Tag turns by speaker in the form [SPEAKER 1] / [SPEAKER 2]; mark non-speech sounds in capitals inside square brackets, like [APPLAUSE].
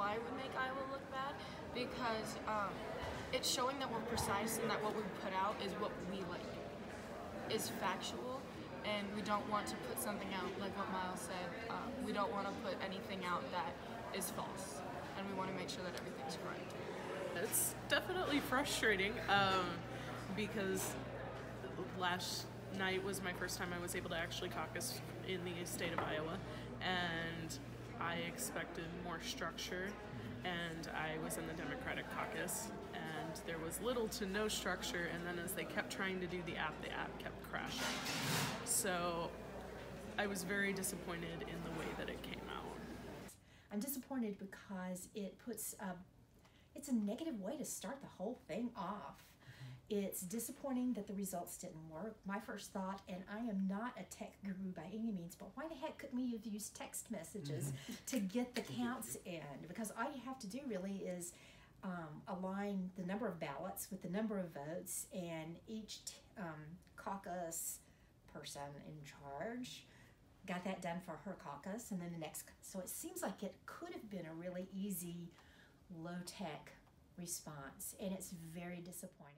[SPEAKER 1] why we would make Iowa look bad because um, it's showing that we're precise and that what we put out is what we like, is factual, and we don't want to put something out like what Miles said. Uh, we don't want to put anything out that is false, and we want to make sure that everything's correct.
[SPEAKER 2] It's definitely frustrating um, because last night was my first time I was able to actually caucus in the state of Iowa, I expected more structure. And I was in the Democratic caucus, and there was little to no structure. And then as they kept trying to do the app, the app kept crashing. So I was very disappointed in the way that it came out.
[SPEAKER 3] I'm disappointed because it puts a, it's a negative way to start the whole thing off. Mm-hmm. It's disappointing that the results didn't work. My first thought, and I am not a tech guru by any means, but why the heck couldn't we have used text messages [LAUGHS] to get the [LAUGHS] counts in? Because all you have to do really is um, align the number of ballots with the number of votes, and each t- um, caucus person in charge got that done for her caucus, and then the next. So it seems like it could have been a really easy, low tech response, and it's very disappointing.